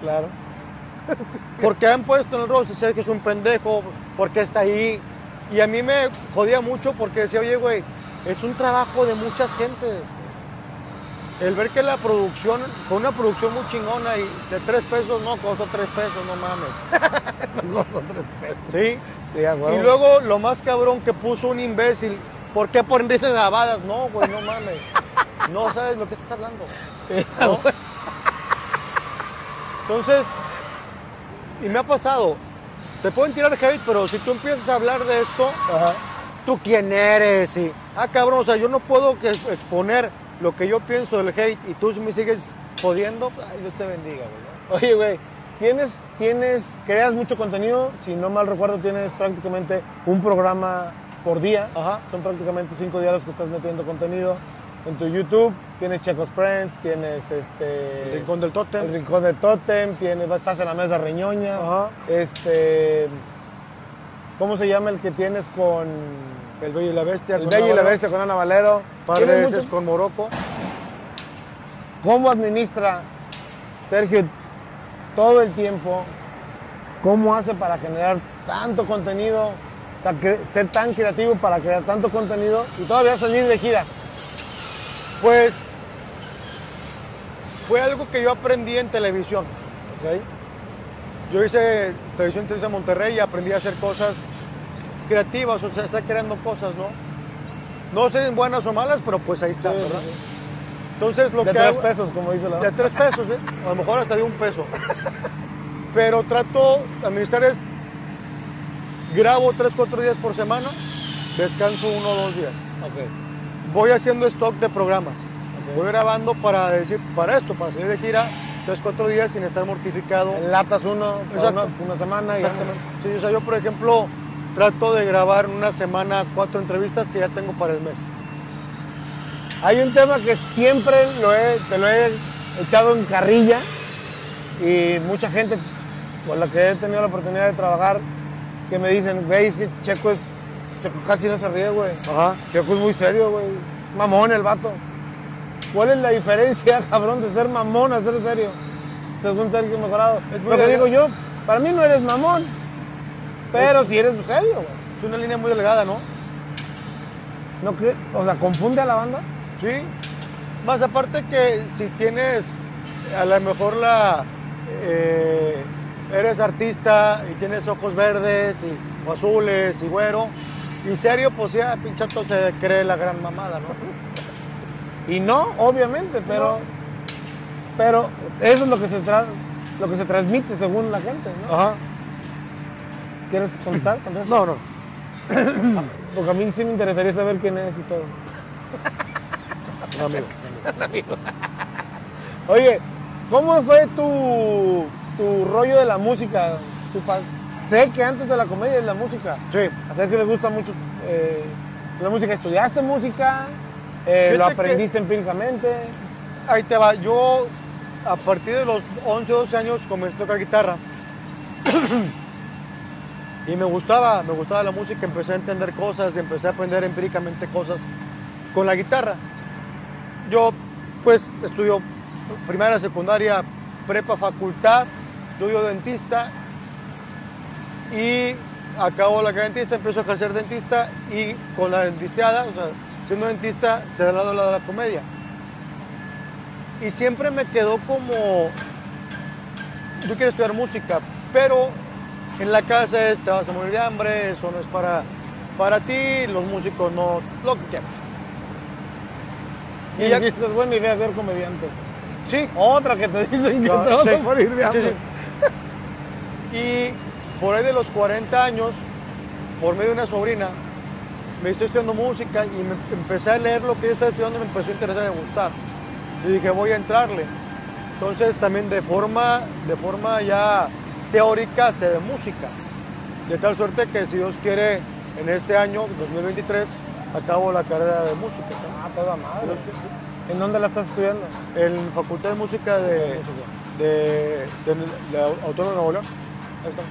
Claro. Porque han puesto en el rostro, sé que es un pendejo, porque está ahí. Y a mí me jodía mucho porque decía, oye, güey, es un trabajo de muchas gentes. El ver que la producción, fue una producción muy chingona y de tres pesos, no, costó tres pesos, no mames. No son tres pesos. ¿Sí? Sí. Y luego lo más cabrón que puso un imbécil, ¿por qué ponen risas grabadas? No, güey, no mames. No sabes lo que estás hablando. ¿no? Entonces, y me ha pasado, te pueden tirar hate, pero si tú empiezas a hablar de esto, Ajá. ¿tú quién eres? Y, ah, cabrón, o sea, yo no puedo que- exponer lo que yo pienso del hate y tú me sigues jodiendo, ay, Dios te bendiga, güey. Oye, güey, tienes, tienes, creas mucho contenido. Si no mal recuerdo, tienes prácticamente un programa por día. Ajá. Son prácticamente cinco días los que estás metiendo contenido. En tu YouTube tienes Checos Friends, tienes este. El rincón del tótem. El Rincón del Totem, tienes, estás en la mesa reñoña. Ajá. Este. ¿Cómo se llama el que tienes con. El Bello y la Bestia. El con Bello y la. Bestia con Ana Valero? par de ¿Tienes veces mucho? con Morocco. ¿Cómo administra Sergio todo el tiempo? ¿Cómo hace para generar tanto contenido? O sea, ser tan creativo para crear tanto contenido y todavía salir de gira. Pues fue algo que yo aprendí en televisión. Yo hice televisión Televisa Monterrey y aprendí a hacer cosas creativas, o sea, estar creando cosas, ¿no? No sé en buenas o malas, pero pues ahí está, Sí, ¿verdad? sí. Entonces lo De que tres hago- pesos, como dice la De tres pesos, ¿eh? A lo mejor hasta de un peso. Pero trato administrar es, grabo tres, cuatro días por semana, descanso uno o dos días. Ok. voy haciendo stock de programas. Ok. Voy grabando para decir, para esto, para salir de gira, tres, cuatro días sin estar mortificado. Enlatas uno una, una semana y Exactamente. Sí, o sea, yo, por ejemplo, trato de grabar en una semana cuatro entrevistas que ya tengo para el mes. Hay un tema que siempre lo he, te lo he echado en carrilla y mucha gente con la que he tenido la oportunidad de trabajar que me dicen, güey, es que Checo es, Checo casi no se ríe, güey. Ajá. Checo es muy serio, güey. Mamón el vato. ¿Cuál es la diferencia, cabrón, de ser mamón a ser serio? Según Sergio Mejorado. Es Lo que digo yo, para mí no eres mamón, pero Es- si eres serio, güey. Es una línea muy delgada, ¿no? ¿No crees? O sea, confunde a la banda. Sí. Más aparte que si tienes a lo mejor la eh, eres artista y tienes ojos verdes y, o azules y güero y serio, pues ya pinchato se cree la gran mamada, ¿no? Y no, obviamente, pero, pero eso es lo que se tra- lo que se transmite según la gente, ¿no? Ajá. ¿Quieres contar? No, no. Porque a mí sí me interesaría saber quién es y todo. Un amigo. Oye, ¿cómo fue tu, tu rollo de la música? Tu sé que antes de la comedia es la música. Sí. A Sergio le gusta mucho eh, la música. ¿Estudiaste música? Eh, ¿Lo que- aprendiste empíricamente? Ahí te va. Yo a partir de los 11, 12 años comencé a tocar guitarra. Y me gustaba, me gustaba la música, empecé a entender cosas empecé a aprender empíricamente cosas con la guitarra. Yo pues estudio primaria, secundaria, prepa, facultad, estudio dentista y acabo la carrera de dentista, empiezo a ejercer dentista y con la dentisteada, o sea, siendo dentista, se da al lado de la comedia. Y siempre me quedó como, yo quiero estudiar música, pero en la casa es, te vas a morir de hambre, eso no es para, para ti, los músicos no, lo que quieras. Y Y ya- es buena idea ser comediante. Sí, Otra que te dicen que No, te vas sí, a morir de sí, hambre. sí. Y por ahí de los 40 años, por medio de una sobrina, me estoy estudiando música y me empecé a leer lo que ella estaba estudiando y me empezó a interesar y a gustar. Y dije, voy a entrarle. Entonces también de forma, de forma ya teórica sé de música. De tal suerte que si Dios quiere, en este año, 2023, acabo la carrera de música. Ah, toda madre. ¿En dónde la estás estudiando? En Facultad de Música de, de, de, la Autónoma de Nuevo León. Ahí está.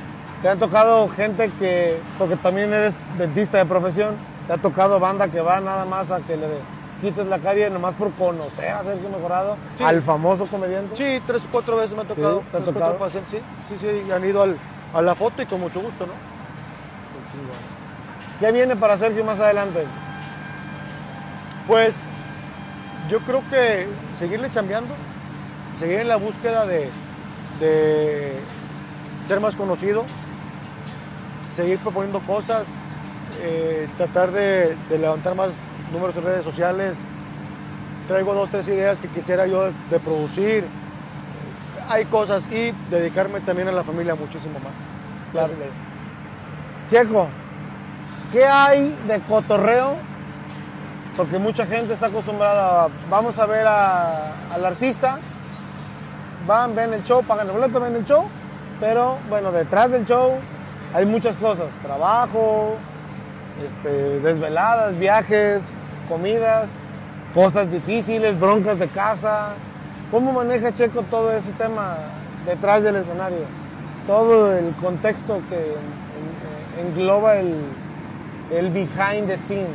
¿Te han tocado gente que, porque también eres dentista de profesión, te ha tocado banda que va nada más a que le quites la carie nomás por conocer a Sergio Mejorado, Sí. al famoso comediante? Sí, tres o cuatro veces me ha tocado. Sí, ¿te ha tres o tocado? cuatro pacientes, sí. Sí, sí, han ido al- a la foto y con mucho gusto, ¿no? ¿Qué viene para Sergio más adelante? Pues yo creo que seguirle chambeando, seguir en la búsqueda de, de ser más conocido, seguir proponiendo cosas, eh, tratar de, de levantar más números en redes sociales. Traigo dos, tres ideas que quisiera yo de, de producir. Hay cosas y dedicarme también a la familia muchísimo más. Claro. Checo, ¿qué hay de cotorreo? Porque mucha gente está acostumbrada a, vamos a ver a- al artista, van, ven el show, pagan el boleto, ven el show, pero bueno, detrás del show hay muchas cosas, trabajo, este, desveladas, viajes, comidas, cosas difíciles, broncas de casa. ¿Cómo maneja Checo todo ese tema detrás del escenario? Todo el contexto que en- en- engloba el, el behind the scene.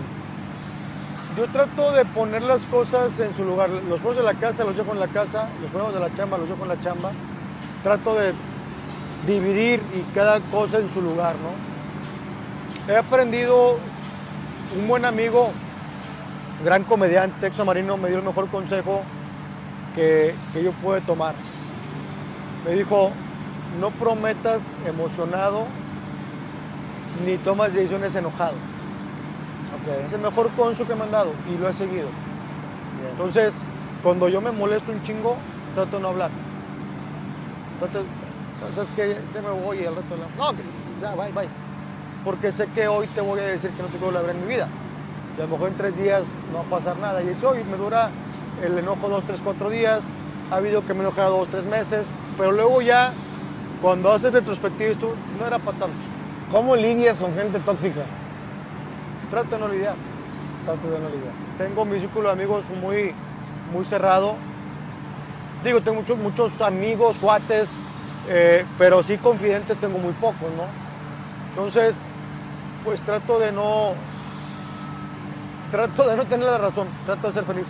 Yo trato de poner las cosas en su lugar. Los problemas de la casa los dejo en la casa, los problemas de la chamba los dejo en la chamba. Trato de dividir y cada cosa en su lugar, ¿no? He aprendido, un buen amigo, gran comediante, exomarino, me dio el mejor consejo que, que yo pude tomar. Me dijo, no prometas emocionado ni tomas decisiones enojado. Es el mejor consejo que me han dado y lo he seguido. Entonces, cuando yo me molesto un chingo, trato de no hablar. Trato, entonces que ya me voy y al rato la- No, ya, bye, bye. Porque sé que hoy te voy a decir que no te quiero hablar en mi vida. Y a lo mejor en tres días no va a pasar nada. Y eso hoy me dura el enojo dos, tres, cuatro días. Ha habido que me he enojado dos, tres meses, pero luego ya, cuando haces retrospectiva, tú no era para tanto. ¿Cómo lidias con gente tóxica? Trato de no lidiar. Trato de no lidiar. Tengo mi círculo de amigos muy, muy cerrado. Digo, tengo muchos, muchos amigos, cuates, eh, pero sí confidentes tengo muy pocos, ¿no? Entonces, pues trato de no, trato de no tener la razón, trato de ser feliz.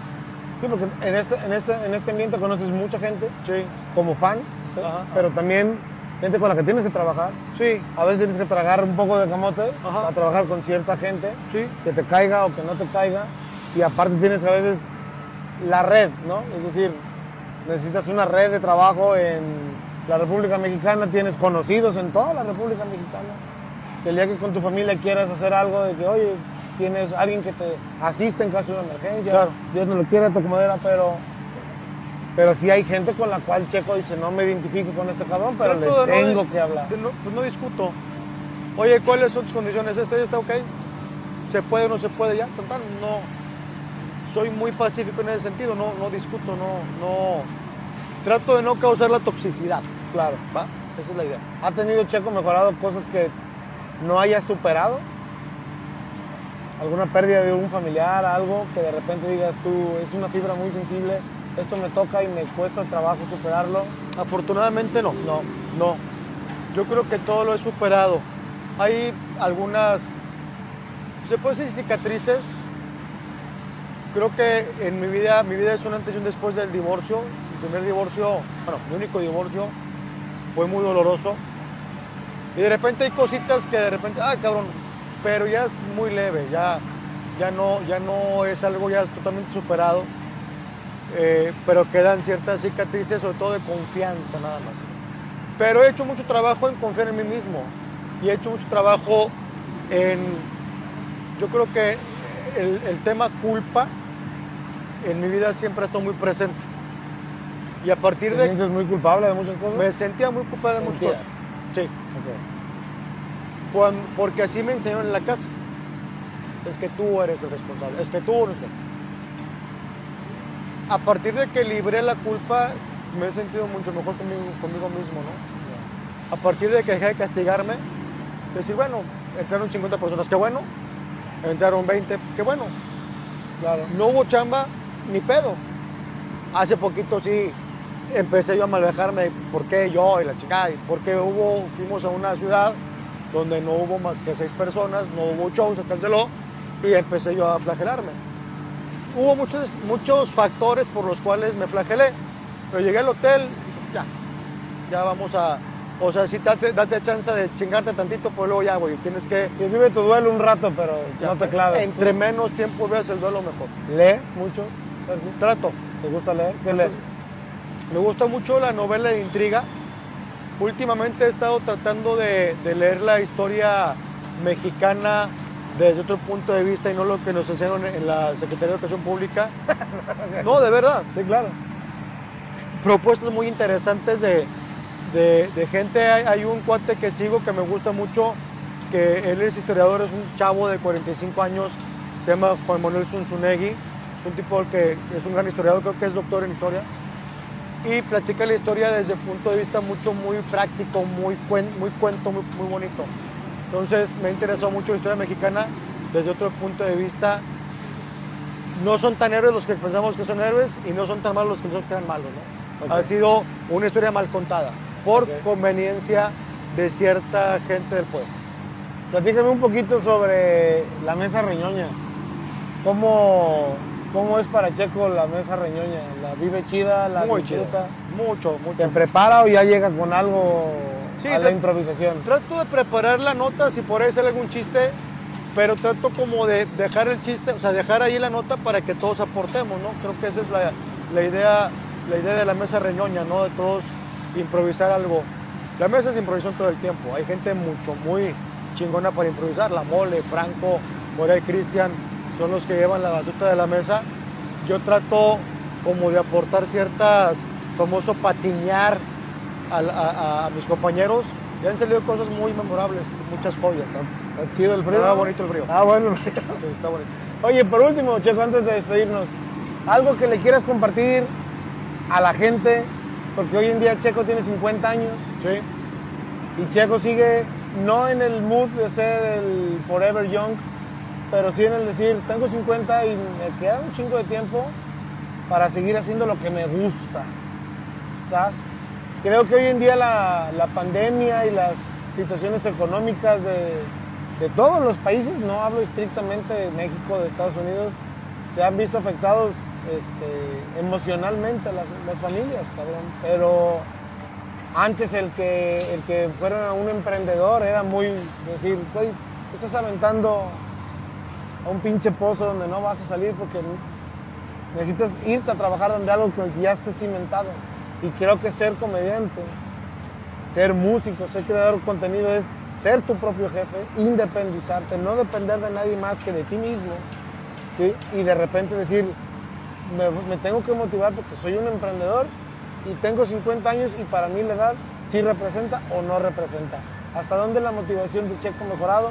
Sí, porque en este, en este, en este ambiente conoces mucha gente Sí, como fans, Ajá, pero también gente con la que tienes que trabajar. sí, A veces tienes que tragar un poco de camote Ajá. para trabajar con cierta gente, sí, que te caiga o que no te caiga. Y aparte tienes a veces la red, ¿no? Es decir, necesitas una red de trabajo en la República Mexicana, tienes conocidos en toda la República Mexicana. Que el día que con tu familia quieras hacer algo, de que, oye, tienes alguien que te asiste en caso de una emergencia, Claro. Dios no lo quiera, toca madera, pero... Pero sí hay gente con la cual Checo dice, no me identifico con este cabrón, pero le no tengo que hablar. no- pues no discuto. Oye, ¿cuáles son tus condiciones? ¿Este está ok? ¿Se puede o no se puede ya? Total, no. Soy muy pacífico en ese sentido, no, no discuto, no, no. Trato de no causar la toxicidad, Claro. ¿va? Esa es la idea. ¿Ha tenido Checo mejorado cosas que no haya superado? ¿Alguna pérdida de un familiar, algo que de repente digas tú, es una fibra muy sensible, esto me toca y me cuesta trabajo superarlo? Afortunadamente no. No. No. Yo creo que todo lo he superado. Hay algunas, se puede decir cicatrices. Creo que en mi vida, mi vida es un antes y un después del divorcio. Mi primer divorcio, bueno, mi único divorcio, fue muy doloroso. Y de repente hay cositas que de repente, ah, cabrón, pero ya es muy leve, ya, ya, no, ya no es algo ya totalmente superado. Eh, pero quedan ciertas cicatrices, sobre todo de confianza nada más. Pero he hecho mucho trabajo en confiar en mí mismo y he hecho mucho trabajo en, yo creo que el, el tema culpa en mi vida siempre ha estado muy presente. Y a partir ¿Te de sientes muy culpable de muchas cosas? me sentía muy culpable de muchas cosas. Sí, Cuando- porque así me enseñaron en la casa. Es que tú eres el responsable, es que tú no es que- A partir de que libré la culpa, me he sentido mucho mejor conmigo, conmigo mismo, ¿no? A partir de que dejé de castigarme, decir, bueno, entraron 50 personas, qué bueno. Entraron 20, qué bueno. Claro. No hubo chamba, ni pedo. Hace poquito sí empecé yo a malvejarme por qué yo y la chica, porque hubo, fuimos a una ciudad donde no hubo más que seis personas, no hubo show, se canceló y empecé yo a flagelarme. Hubo muchos, muchos factores por los cuales me flagelé, pero llegué al hotel, ya, ya vamos a, o sea, sí date, date chance de chingarte tantito, pero luego ya, güey, tienes que... Sí, vive tu duelo un rato, pero ya, no te claves. Entre menos tiempo veas el duelo, mejor. ¿Lee mucho? Sergio? Trato. ¿Te gusta leer? ¿Qué lees? Me gusta mucho la novela de intriga. Últimamente he estado tratando de, de leer la historia mexicana desde otro punto de vista y no lo que nos enseñaron en la Secretaría de Educación Pública. No, de verdad. Sí, claro. Propuestas muy interesantes de, de- de gente. Hay, hay un cuate que sigo que me gusta mucho, que él es historiador, es un chavo de 45 años, se llama Juan Manuel Zunzunegui. Es un tipo que es un gran historiador, creo que es doctor en historia y platica la historia desde el punto de vista mucho, muy práctico, muy, cuen- muy cuento, muy, muy bonito. Entonces me interesó mucho la historia mexicana desde otro punto de vista. No son tan héroes los que pensamos que son héroes y no son tan malos los que pensamos que eran malos. ¿no? Ha sido una historia mal contada por Ok. conveniencia de cierta gente del pueblo. Platícame un poquito sobre la mesa reñoña. ¿Cómo, cómo es para Checo la mesa reñoña? ¿La vive chida? ¿La Muy disfruta? chido. Mucho, mucho. ¿Se prepara o ya llega con algo Sí, a la improvisación? Trato de preparar la nota si por ahí sale algún chiste, pero trato como de dejar el chiste, o sea, dejar ahí la nota para que todos aportemos, ¿no? Creo que esa es la, la idea, la idea de la mesa reñoña, ¿no? De todos improvisar algo. La mesa es improvisación todo el tiempo. Hay gente mucho, muy chingona para improvisar. La Mole, Franco, Morel, Cristian, son los que llevan la batuta de la mesa. Yo trato como de aportar ciertas, famoso patiñar a, a- a mis compañeros. Y han salido cosas muy memorables, muchas joyas. ¿Está chido el frío? Está bonito el frío. Ah, bueno. Sí, está bonito. Oye, por último, Checo, antes de despedirnos, algo que le quieras compartir a la gente, porque hoy en día Checo tiene 50 años. Sí. Y Checo sigue no en el mood de ser el forever young, pero sí en el decir, tengo 50 y me queda un chingo de tiempo para seguir haciendo lo que me gusta. ¿Sabes? Creo que hoy en día la, la pandemia y las situaciones económicas de, de todos los países, no hablo estrictamente de México, de Estados Unidos, se han visto afectados este, emocionalmente las, las familias, cabrón. Pero antes el que, el que fuera un emprendedor era muy decir, güey, estás aventando a un pinche pozo donde no vas a salir porque necesitas irte a trabajar donde algo que ya esté cimentado. Y creo que ser comediante, ser músico, ser creador de contenido es ser tu propio jefe, independizarte, no depender de nadie más que de ti mismo. Y de repente decir, me, me tengo que motivar porque soy un emprendedor y tengo 50 años y para mí la edad sí representa o no representa. ¿Hasta dónde la motivación de Checo mejorado?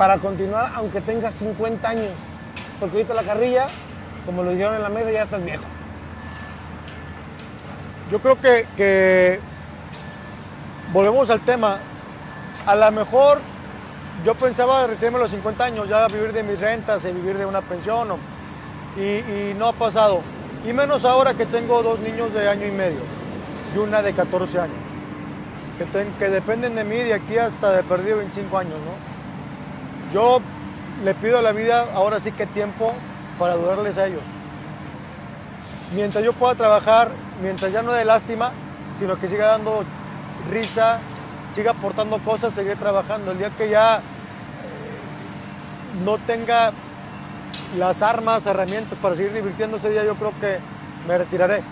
Para continuar aunque tengas 50 años. Porque ahorita la carrilla, como lo dijeron en la mesa, ya estás viejo. Yo creo que, volvemos al tema. A lo mejor yo pensaba retirarme los 50 años, ya vivir de mis rentas y vivir de una pensión, o- y, no ha pasado. Y menos ahora que tengo dos niños de año y medio y una de 14 años, que, que dependen de mí de aquí hasta de perdido 25 años. ¿no? Yo le pido a la vida ahora sí que tiempo para ayudarles a ellos mientras yo pueda trabajar, mientras ya no dé lástima, sino que siga dando risa, siga aportando cosas, seguiré trabajando. El día que ya eh, no tenga las armas, herramientas para seguir divirtiendo ese día, yo creo que me retiraré.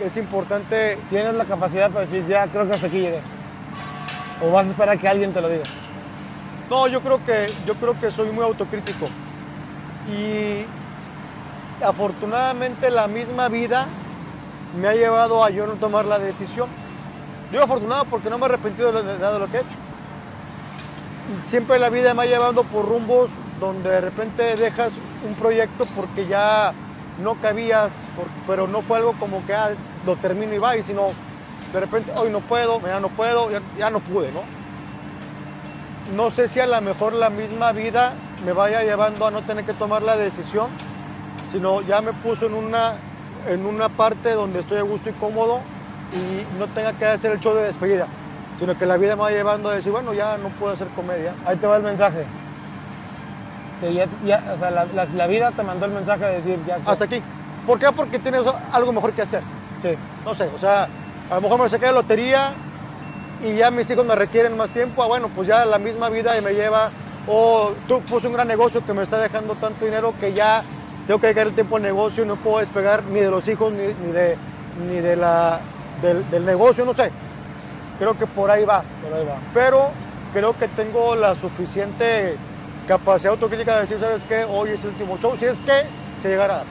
Es importante, Tienes la capacidad para decir, ya creo que hasta aquí llegué. O vas a esperar que alguien te lo diga. No, yo creo que, yo creo que soy muy autocrítico. Y afortunadamente la misma vida me ha llevado a yo no tomar la decisión. Yo afortunado porque no me he arrepentido de nada de lo que he hecho. Siempre la vida me ha llevado por rumbos donde de repente dejas un proyecto porque ya no cabías, pero no fue algo como que ah, lo termino y va, sino de repente hoy no puedo, ya no puedo, ya, ya no pude, ¿no? No sé si a lo mejor la misma vida me vaya llevando a no tener que tomar la decisión, sino ya me puso en una, en una parte donde estoy a gusto y cómodo y no tenga que hacer el show de despedida, sino que la vida me va llevando a decir, bueno, ya no puedo hacer comedia. Ahí te va el mensaje. Que ya, ya- o sea, la, la- la vida te mandó el mensaje de decir, ya. que- Hasta aquí. ¿Por qué? Porque tienes algo mejor que hacer. Sí. No sé, o sea, a lo mejor me saqué de lotería y ya mis hijos me requieren más tiempo. Ah, bueno, pues ya la misma vida y me lleva. O tú puse un gran negocio que me está dejando tanto dinero que ya tengo que dedicar el tiempo al negocio y no puedo despegar ni de los hijos ni, ni de, ni de la, del, del negocio, no sé. Creo que por ahí va. Por ahí va. Pero creo que tengo la suficiente capacidad autocrítica de decir, ¿sabes qué? Hoy es el último show, si es que se llegara a dar.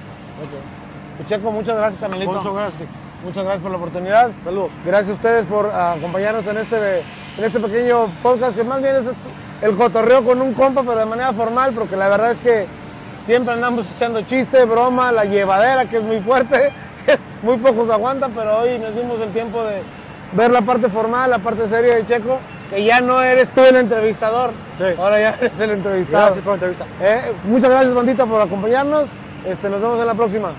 Pues, Checo, muchas gracias, Canelito. Alfonso, gracias. Muchas gracias por la oportunidad. Saludos. Gracias a ustedes por ah, acompañarnos en este, en este pequeño podcast que más bien es el cotorreo con un compa, pero de manera formal, porque la verdad es que siempre andamos echando chiste, broma, la llevadera que es muy fuerte, muy pocos aguantan, pero hoy nos dimos el tiempo de ver la parte formal, la parte seria de Checo, que ya no eres tú el entrevistador, Sí. ahora ya eres el entrevistado. Gracias por la entrevista. Eh, muchas gracias, bandita, por acompañarnos. Este, nos vemos en la próxima.